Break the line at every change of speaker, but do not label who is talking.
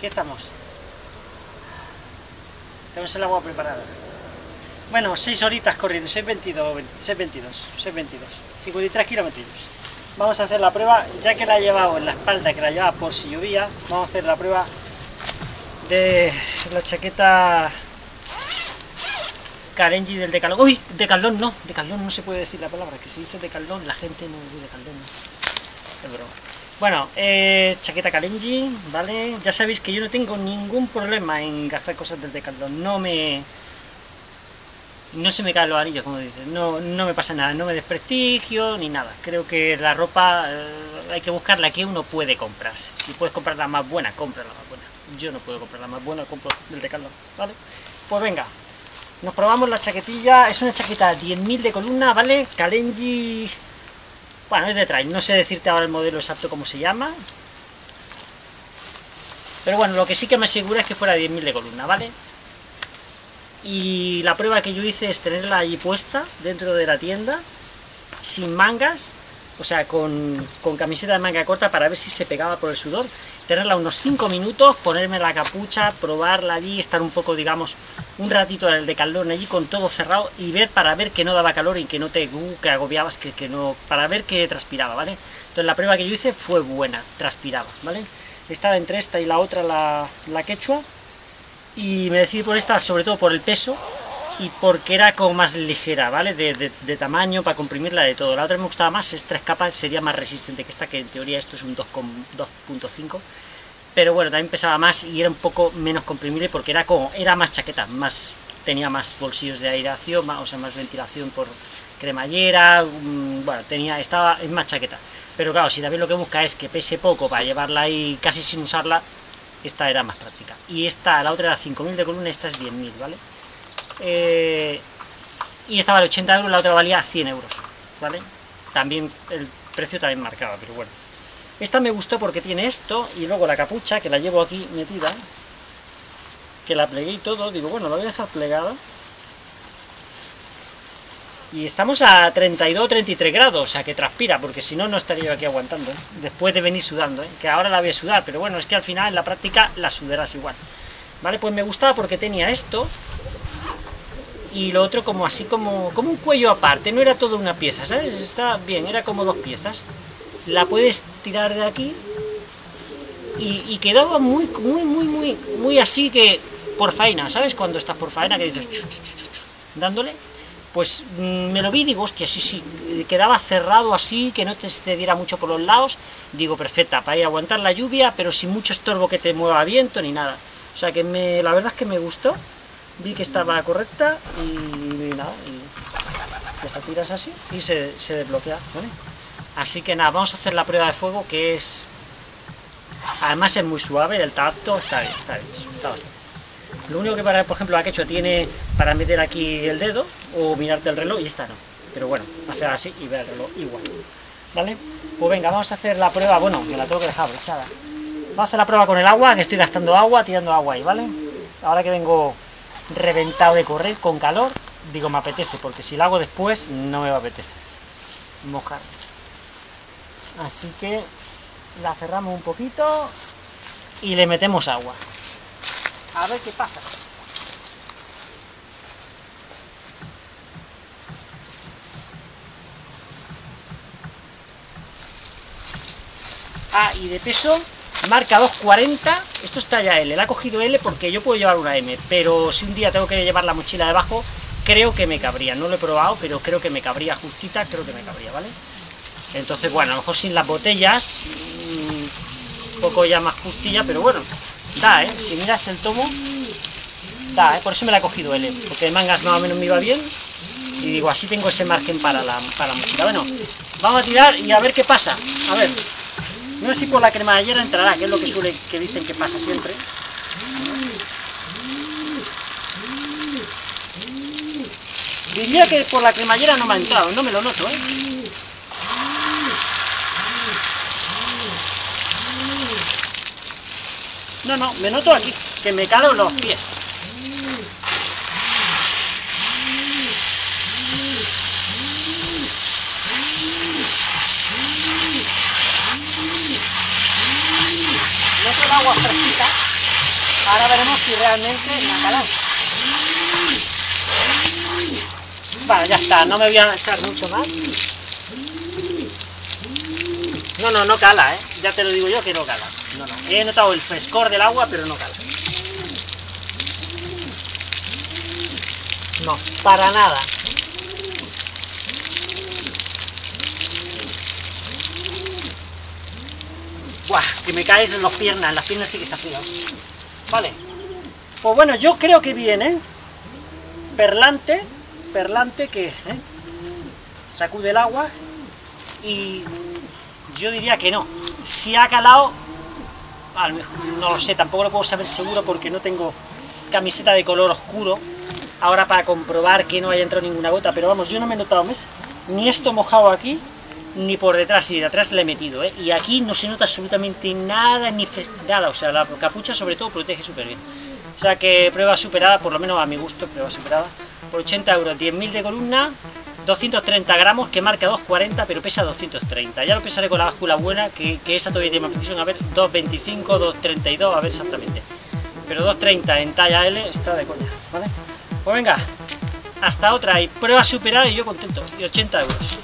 ¿Qué estamos? Tenemos el agua preparada. Bueno, 6 horitas corriendo, 6.22, 6.22, 6.22, 53 kilómetros. Vamos a hacer la prueba, ya que la he llevado en la espalda, que la llevaba por si llovía, vamos a hacer la prueba de la chaqueta Karenji del Decalón. ¡Uy! Decalón no, Decalón no se puede decir la palabra, que si dice Decalón la gente no dice Decalón. Es broma. Bueno, eh, chaqueta Karenji, ¿vale? Ya sabéis que yo no tengo ningún problema en gastar cosas del Decalón, no me no se me caen los anillos, como dices, no, no me pasa nada, no me desprestigio ni nada. Creo que la ropa eh, hay que buscar la que uno puede comprarse. Si puedes comprar la más buena, compra la más buena. Yo no puedo comprar la más buena, compro del Decathlon, ¿vale? Pues venga, nos probamos la chaquetilla, es una chaqueta 10.000 de columna, ¿vale? Kalenji... Bueno, es de trail, no sé decirte ahora el modelo exacto cómo se llama. Pero bueno, lo que sí que me asegura es que fuera 10.000 de columna, ¿vale? y la prueba que yo hice es tenerla allí puesta dentro de la tienda sin mangas o sea, con, camiseta de manga corta para ver si se pegaba por el sudor, tenerla unos 5 minutos, ponerme la capucha, probarla allí, estar un poco, digamos, un ratito en el decalón allí con todo cerrado y ver para ver que no daba calor y que no te uh, que agobiabas, que, que no, para ver que transpiraba, ¿vale? Entonces la prueba que yo hice fue buena, transpiraba, ¿vale? Estaba entre esta y la otra, la, la quechua, y me decidí por esta sobre todo por el peso y porque era como más ligera, ¿vale? De, tamaño, para comprimirla de todo. La otra me gustaba más, es tres capas, sería más resistente que esta, que en teoría esto es un 2.5. Pero bueno, también pesaba más y era un poco menos comprimible porque era como, era más chaqueta, más tenía más bolsillos de aireación, más, o sea, más ventilación por cremallera, mm, bueno, tenía, estaba, es más chaqueta. Pero claro, si también lo que busca es que pese poco para llevarla ahí casi sin usarla, esta era más práctica. Y esta, la otra era 5.000 de columna, esta es 10.000, ¿vale? Eh, y esta vale 80 euros, la otra valía 100 euros, ¿vale? También, el precio también marcaba, pero bueno. Esta me gustó porque tiene esto, y luego la capucha, que la llevo aquí metida, que la plegué y todo, digo, bueno, la voy a dejar plegada, y estamos a 32 33 grados, o sea que transpira, porque si no, no estaría yo aquí aguantando, ¿eh? después de venir sudando, ¿eh? que ahora la voy a sudar, pero bueno, es que al final en la práctica la sudarás igual. Vale, pues me gustaba porque tenía esto, y lo otro como así, como, como un cuello aparte, no era toda una pieza, ¿sabes? Está bien, era como dos piezas. La puedes tirar de aquí, y, quedaba muy, muy, muy, muy, muy así que por faena, ¿sabes? Cuando estás por faena que dices, dándole, pues mm, me lo vi y digo, hostia, sí, sí, quedaba cerrado así, que no te, te, diera mucho por los lados, digo, perfecta, para ir a aguantar la lluvia, pero sin mucho estorbo que te mueva viento ni nada. O sea que me, la verdad es que me gustó, vi que estaba correcta y, nada, y esta tiras así y se, desbloquea, ¿vale? Así que nada, vamos a hacer la prueba de fuego que es... Además es muy suave, el tacto está bien, está bien, está bastante. Lo único que, para, por ejemplo, la quechua tiene para meter aquí el dedo o mirarte el reloj y esta no. Pero bueno, hacer así y ver el reloj igual. ¿Vale? Pues venga, vamos a hacer la prueba, bueno, que la tengo que dejar brochada. Vamos a hacer la prueba con el agua, que estoy gastando agua, tirando agua ahí, ¿vale? Ahora que vengo reventado de correr, con calor, digo, me apetece, porque si la hago después, no me va a apetecer. Mojar. Así que la cerramos un poquito y le metemos agua a ver qué pasa. Ah, y de peso, marca 240, esto está ya L, la ha cogido L porque yo puedo llevar una M, pero si un día tengo que llevar la mochila debajo, creo que me cabría, no lo he probado, pero creo que me cabría justita, creo que me cabría, ¿vale? Entonces, bueno, a lo mejor sin las botellas, mm, un poco ya más justilla, pero bueno, Da, ¿eh? Si miras el tomo, da, ¿eh? Por eso me la he cogido L, porque de mangas más o menos me iba bien. Y digo, así tengo ese margen para la, para la Bueno, vamos a tirar y a ver qué pasa. A ver, no sé si por la cremallera entrará, que es lo que suele, que dicen que pasa siempre. Diría que por la cremallera no me ha entrado, no me lo noto, ¿eh? No, no, me noto aquí, que me calo los pies. Noto el agua fresquita. Realmente me ha calado. Vale, ya está, no me voy a echar mucho más. No, no, no cala, ¿eh? Ya te lo digo yo que no cala. No, no. He notado el frescor del agua, pero no cala. No, para nada. Buah, que me caes en las piernas, en las piernas sí que está frío. Vale. Pues bueno, yo creo que viene perlante, perlante que ¿eh? sacude el agua y yo diría que no. Si ha calado, no lo sé, tampoco lo puedo saber seguro porque no tengo camiseta de color oscuro ahora para comprobar que no haya entrado ninguna gota, pero vamos, yo no me he notado ni esto mojado aquí, ni por detrás, y de atrás le he metido, ¿eh? y aquí no se nota absolutamente nada, ni nada, o sea, la capucha sobre todo protege súper bien. O sea que prueba superada, por lo menos a mi gusto, prueba superada, por 80 euros, 10.000 de columna, 230 gramos, que marca 240, pero pesa 230. Ya lo pesaré con la báscula buena, que, esa todavía tiene más precisión, a ver, 225, 232, a ver exactamente. Pero 230 en talla L está de coña, ¿vale? Pues venga, hasta otra y prueba superada y yo contento, y 80 euros.